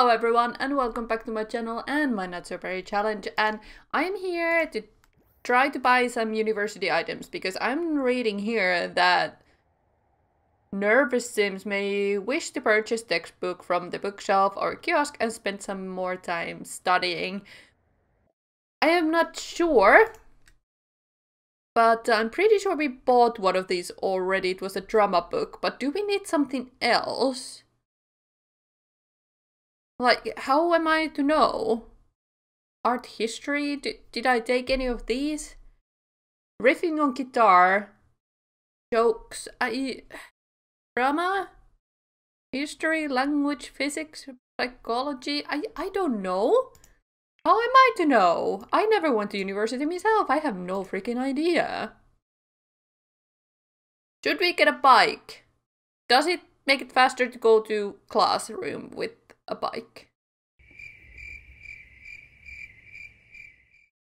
Hello everyone and welcome back to my channel and my Not So Berry challenge and I'm here to try to buy some university items because I'm reading here that nervous sims may wish to purchase textbook from the bookshelf or kiosk and spend some more time studying. I am not sure but I'm pretty sure we bought one of these already. It was a drama book but do we need something else? Like, how am I to know? Art history? D did I take any of these? Riffing on guitar. Jokes. I... Drama? History, language, physics, psychology? I, I don't know. How am I to know? I never went to university myself. I have no freaking idea. Should we get a bike? Does it make it faster to go to classroom with a bike.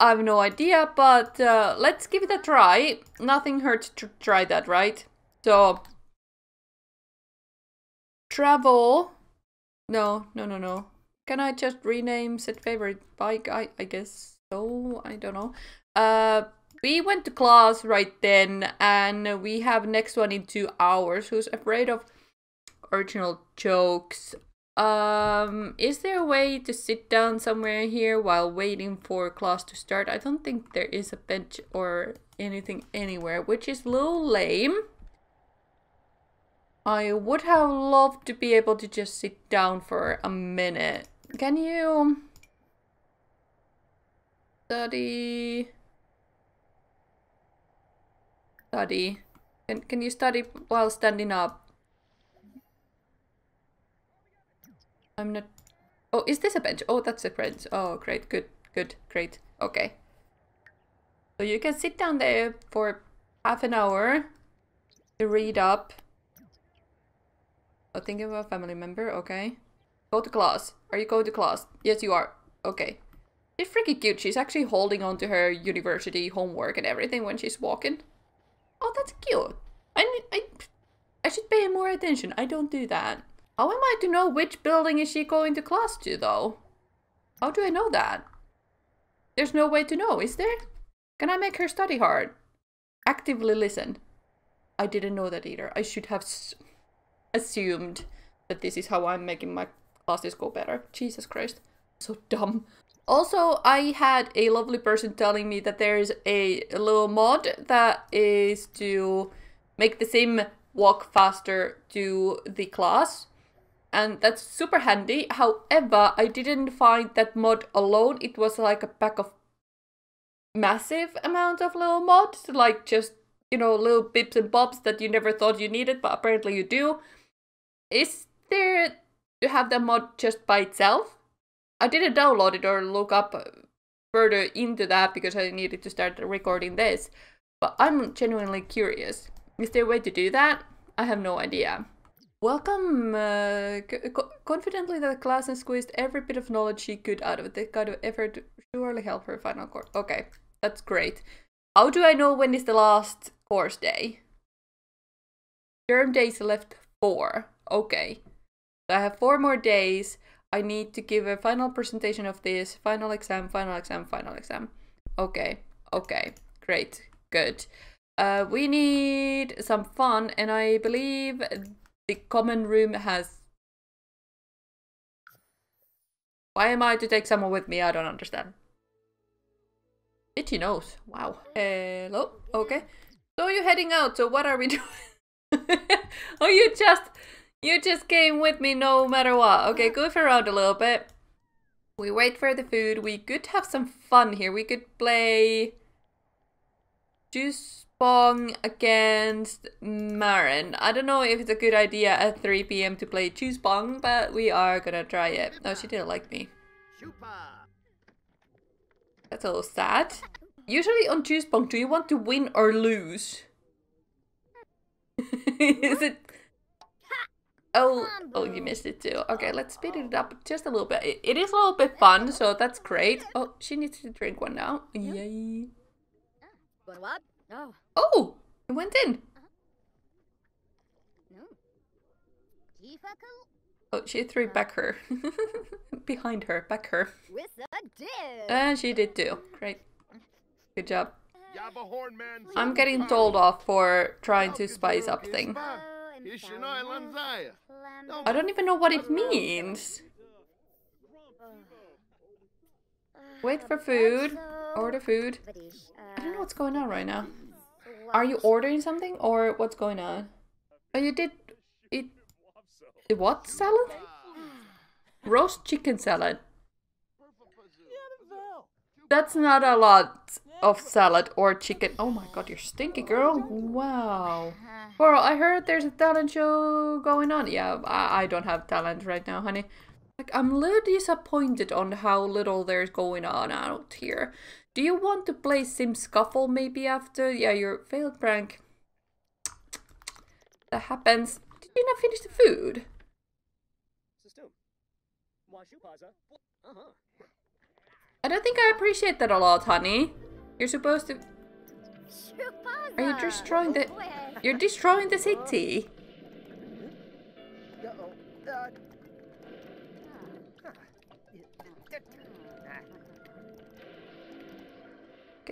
I have no idea, but uh, let's give it a try. Nothing hurts to try that, right? So, travel. No, no, no, no. Can I just rename set favorite bike? I, I guess so. I don't know. Uh, we went to class right then, and we have next one in two hours. Who's afraid of original jokes? Um, is there a way to sit down somewhere here while waiting for class to start? I don't think there is a bench or anything anywhere, which is a little lame. I would have loved to be able to just sit down for a minute. Can you study? Study. Can, can you study while standing up? I'm not... Oh, is this a bench? Oh, that's a bench. Oh, great. Good. Good. Great. Okay. So you can sit down there for half an hour to read up. Oh, think of a family member. Okay. Go to class. Are you going to class? Yes, you are. Okay. She's freaking cute. She's actually holding on to her university homework and everything when she's walking. Oh, that's cute. I, I, I should pay more attention. I don't do that. How am I to know which building is she going to class to, though? How do I know that? There's no way to know, is there? Can I make her study hard? Actively listen. I didn't know that either. I should have assumed that this is how I'm making my classes go better. Jesus Christ. So dumb. Also, I had a lovely person telling me that there's a, a little mod that is to make the sim walk faster to the class and that's super handy. However, I didn't find that mod alone. It was like a pack of massive amount of little mods, like just, you know, little bips and bobs that you never thought you needed, but apparently you do. Is there to have the mod just by itself? I didn't download it or look up further into that because I needed to start recording this, but I'm genuinely curious. Is there a way to do that? I have no idea. Welcome uh, confidently that the class and squeezed every bit of knowledge she could out of it. This kind of effort surely help her final course. Okay, that's great. How do I know when is the last course day? Term days left four. Okay. So I have four more days. I need to give a final presentation of this. Final exam, final exam, final exam. Okay, okay, great, good. Uh, we need some fun and I believe the common room has... Why am I to take someone with me? I don't understand. Itchy nose. Wow. Hello? Okay. So you're heading out, so what are we doing? oh, you just... You just came with me no matter what. Okay, goof around a little bit. We wait for the food. We could have some fun here. We could play... Juice Pong against Marin. I don't know if it's a good idea at 3 p.m. to play Juice Pong, but we are gonna try it. Oh, she didn't like me. That's a little sad. Usually on Juice Pong, do you want to win or lose? Is it... Oh, oh, you missed it too. Okay, let's speed it up just a little bit. it, it is a little bit fun, so that's great. Oh, she needs to drink one now. Yay. Oh. Oh, it went in. Uh-huh. Oh, she threw back her. Behind her, back her. With a dip. And she did too. Great. Good job. I'm getting told off for trying to spice up thing. Oh, I don't even know what it means. Wait for food. Order food. I don't know what's going on right now. Are you ordering something or what's going on? Oh, you did it. it what salad? Roast chicken salad. That's not a lot of salad or chicken. Oh my god, you're stinky, girl. Wow. Well, I heard there's a talent show going on. Yeah, I, I don't have talent right now, honey. Like, I'm a little disappointed on how little there's going on out here. Do you want to play Sim Scuffle maybe after? Yeah, your failed prank. That happens. Did you not finish the food? I don't think I appreciate that a lot, honey. You're supposed to... Are you destroying the... You're destroying the city.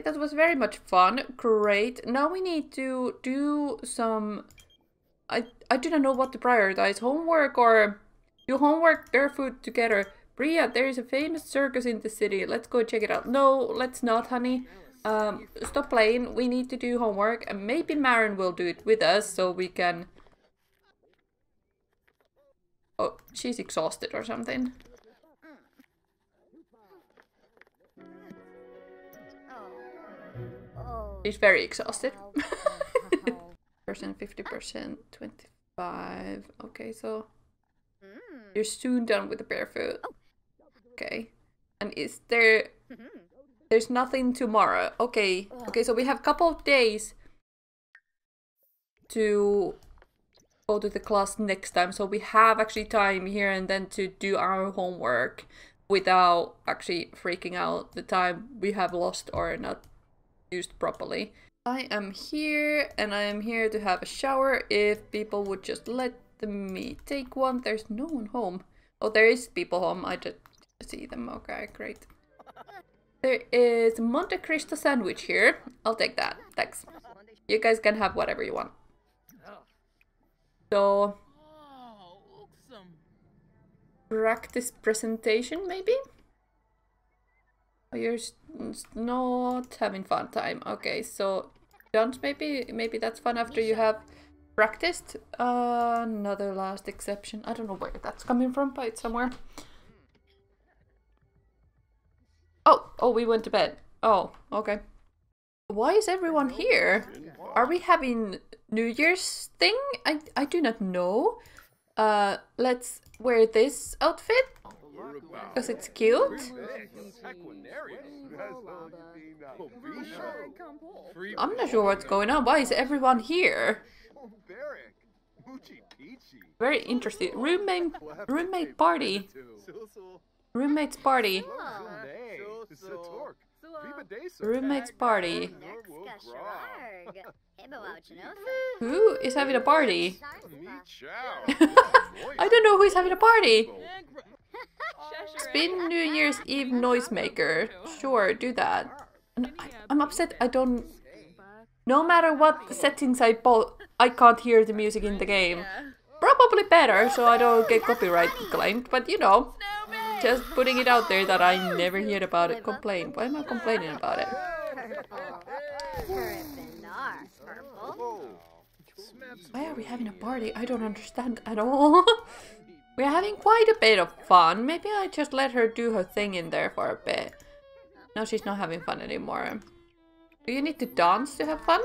That was very much fun. Great. Now we need to do some... I, I didn't know what to prioritize. Homework or do homework, barefoot together. Bria, there is a famous circus in the city. Let's go check it out. No, let's not, honey. Um, stop playing. We need to do homework. And maybe Marin will do it with us so we can... Oh, she's exhausted or something. She's very exhausted. Percent, 50%, 25. Okay, so mm. you're soon done with the barefoot. Oh. Okay. And is there... Mm-hmm. There's nothing tomorrow. Okay. Okay, so we have a couple of days to go to the class next time. So we have actually time here and then to do our homework without actually freaking out the time we have lost or not used properly. I am here and I am here to have a shower if people would just let me take one. There's no one home. Oh, there is people home. I just see them. Okay, great. There is Monte Cristo sandwich here. I'll take that. Thanks. You guys can have whatever you want. So, oh, practice presentation maybe? You're not having fun time. Okay, so don't maybe maybe that's fun after you have practiced. Uh, another last exception. I don't know where that's coming from, but it's somewhere. Oh, oh, we went to bed. Oh, okay. Why is everyone here? Are we having New Year's thing? I I do not know. Uh, let's wear this outfit because it's cute. I'm not sure what's going on. Why is everyone here? Very interesting. Roommate roommate party. Roommates party. Roommates party. Who is having a party? I don't know who is having a party. Spin New Year's Eve noisemaker. Sure, do that. And I, I'm upset. I don't. No matter what settings I bought, I can't hear the music in the game. Probably better, so I don't get copyright claimed. But you know, just putting it out there that I never hear about it. Complain. Why am I complaining about it? Why are we having a party? I don't understand at all. We're having quite a bit of fun. Maybe I just let her do her thing in there for a bit. No, she's not having fun anymore. Do you need to dance to have fun?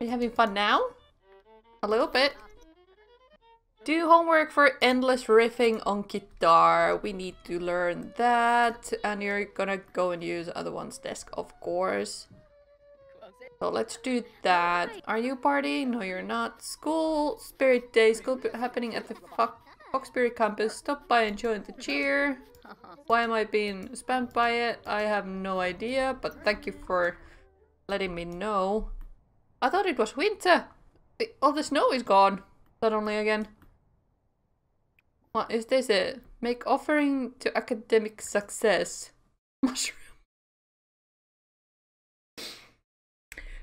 Are you having fun now? A little bit. Do homework for endless riffing on guitar. We need to learn that. And you're gonna go and use other one's desk, of course. So let's do that. Are you partying? No, you're not. School Spirit Day. School happening at the Fo Foxbury campus. Stop by and join the cheer. Why am I being spammed by it? I have no idea, but thank you for letting me know. I thought it was winter. all the snow is gone suddenly again. What is this? It make offering to academic success. Mushroom.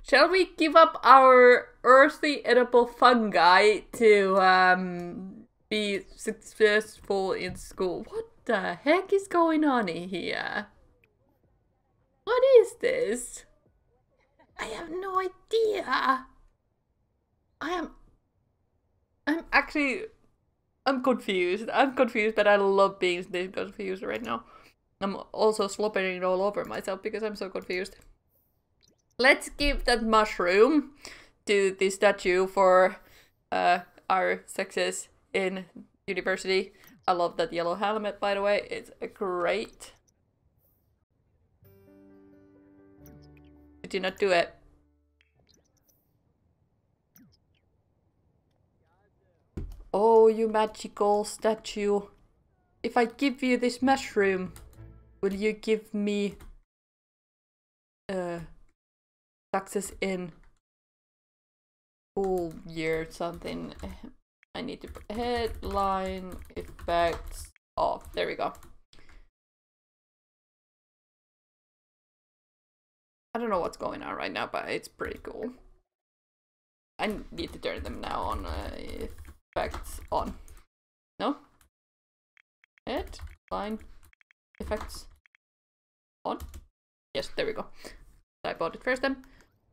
Shall we give up our earthly edible fungi to um, be successful in school? What the heck is going on here? What is this? I have no idea. I am. I'm actually. I'm confused. I'm confused, but I love being this confused right now. I'm also slobbering all over myself because I'm so confused. Let's give that mushroom to the statue for uh, our success in university. I love that yellow helmet, by the way. It's a great. Did you not do it? Oh, you magical statue. If I give you this mushroom, will you give me uh success in full year something? I need to put headline effects off. There we go. I don't know what's going on right now, but it's pretty cool. I need to turn them now on. Uh, effects on. No? It, line, effects on. Yes, there we go. I bought it first then.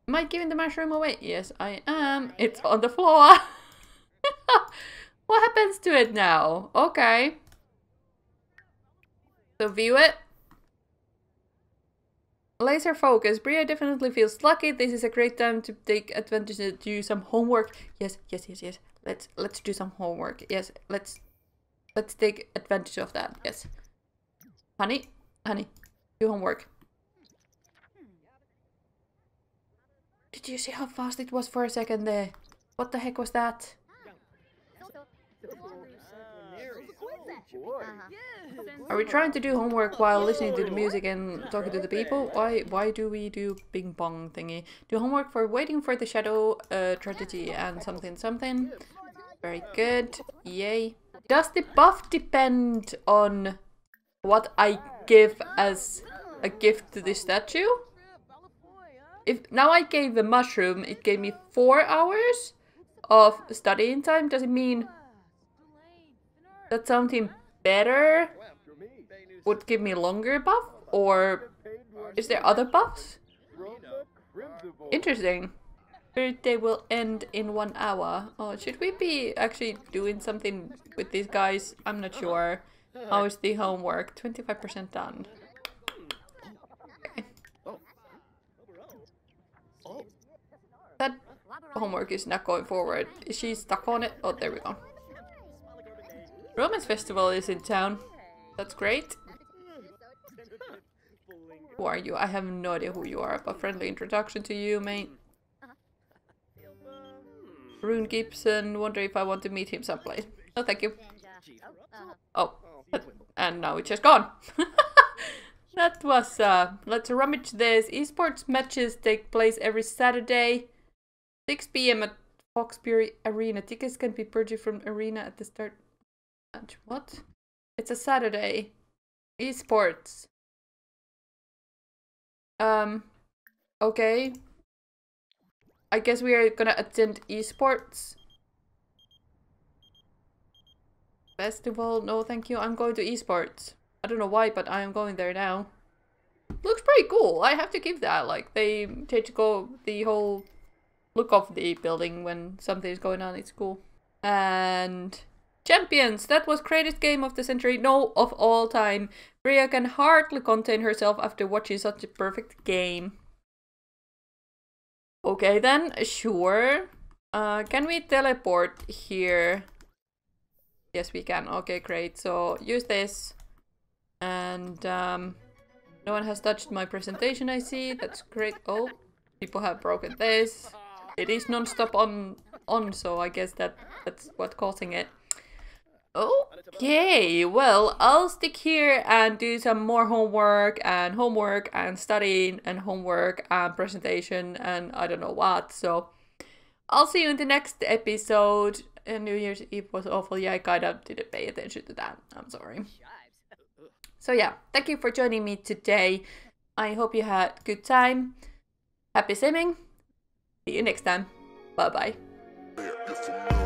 Am I giving the mushroom away? Yes, I am. It's on the floor. what happens to it now? Okay. So view it. Laser focus. Bria definitely feels lucky. This is a great time to take advantage to do some homework. Yes, yes, yes, yes. Let's let's do some homework. Yes, let's let's take advantage of that. Yes. Honey, honey, do homework. Did you see how fast it was for a second there? What the heck was that? Are we trying to do homework while listening to the music and talking to the people? Why why do we do ping pong thingy? Do homework for waiting for the shadow uh, tragedy and something something. Very good. Yay. Does the buff depend on what I give as a gift to the statue? If now I gave the mushroom, it gave me four hours of studying time. Does it mean that something better would give me longer buff? Or is there other buffs? Interesting birthday will end in one hour. Oh, should we be actually doing something with these guys? I'm not sure. How is the homework? 25% done. Okay. That homework is not going forward. Is she stuck on it? Oh, there we go. Romance Festival is in town. That's great. Who are you? I have no idea who you are, but friendly introduction to you, mate. Rune Gibson, wonder if I want to meet him someplace. No, thank you. Oh, and now it's just gone. that was, uh, let's rummage this. Esports matches take place every Saturday, 6 p.m. at Foxbury Arena. Tickets can be purchased from Arena at the start. What? It's a Saturday. Esports. Um, okay. I guess we are gonna attend esports. Festival? No, thank you. I'm going to esports. I don't know why, but I am going there now. Looks pretty cool. I have to give that. Like, they change go the whole look of the building when something is going on. It's cool. And champions. That was greatest game of the century. No, of all time. Bria can hardly contain herself after watching such a perfect game. Okay then, sure. Uh, can we teleport here? Yes, we can. Okay, great. So use this. And um, no one has touched my presentation, I see. That's great. Oh, people have broken this. It is non-stop on, on, so I guess that that's what's causing it. Okay, well, I'll stick here and do some more homework and homework and studying and homework and presentation and I don't know what. So I'll see you in the next episode. And New Year's Eve was awful. Yeah, I kind of didn't pay attention to that. I'm sorry. So yeah, thank you for joining me today. I hope you had a good time. Happy simming. See you next time. Bye bye.